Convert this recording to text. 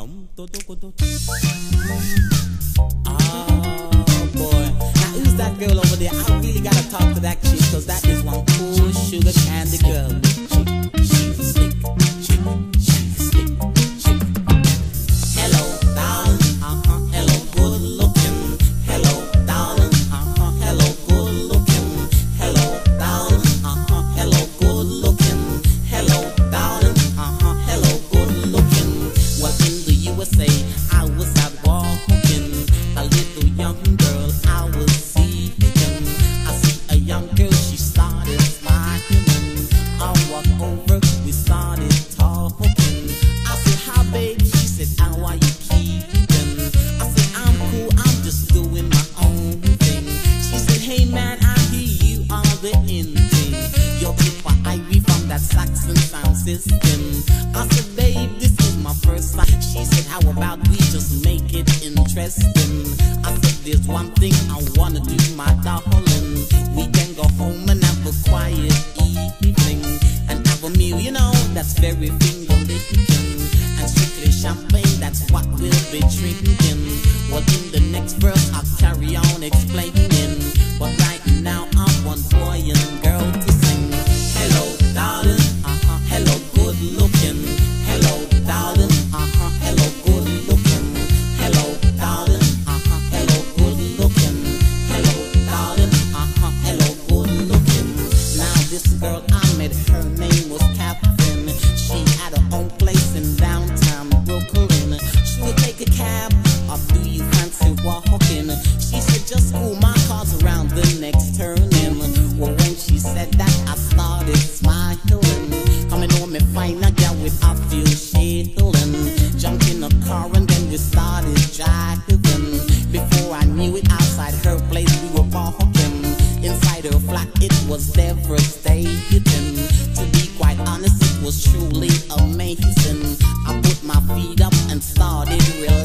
Dum, do, do, do, do. Oh boy. Now who's that girl over there? I really gotta talk to that chick, cause that is one cool sugar candy system. I said, babe, this is my first time. She said, how about we just make it interesting? I said, there's one thing I wanna do, my darling. We can go home and have a quiet evening and have a meal, you know, that's very finger licking. And strictly champagne, that's what we'll be drinking. Well, in the next verse, I'll She said, just cool my car's around the next turning. Well, when she said that, I started smiling. Coming home and find a girl with a few shilling. Jumped in a car and then we started driving. Before I knew it, outside her place we were walking. Inside her flat, it was devastating. To be quite honest, it was truly amazing. I put my feet up and started relaxing.